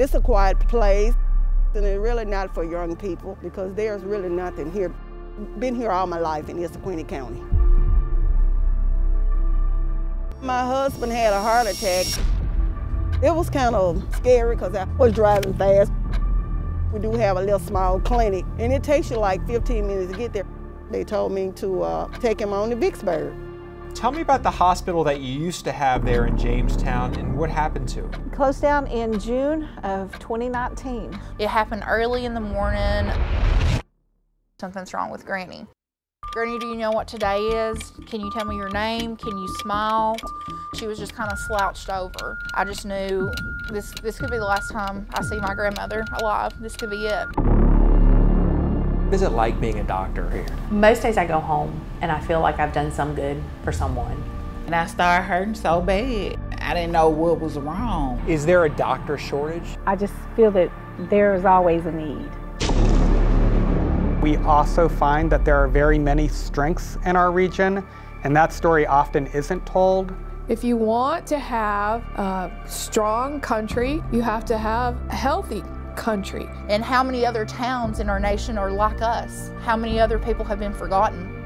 It's a quiet place, and it's really not for young people because there's really nothing here. Been here all my life in Issaquena County. My husband had a heart attack. It was kind of scary because I was driving fast. We do have a little small clinic, and it takes you like 15 minutes to get there. They told me to uh, take him on to Vicksburg. Tell me about the hospital that you used to have there in Jamestown and what happened to it. Closed down in June of 2019. It happened early in the morning. Something's wrong with Granny. Granny, do you know what today is? Can you tell me your name? Can you smile? She was just kind of slouched over. I just knew this, this could be the last time I see my grandmother alive. This could be it. What is it like being a doctor here? Most days I go home and I feel like I've done some good for someone. And I started hurting so bad. I didn't know what was wrong. Is there a doctor shortage? I just feel that there is always a need. We also find that there are very many strengths in our region, and that story often isn't told. If you want to have a strong country, you have to have a healthy country. And how many other towns in our nation are like us? How many other people have been forgotten?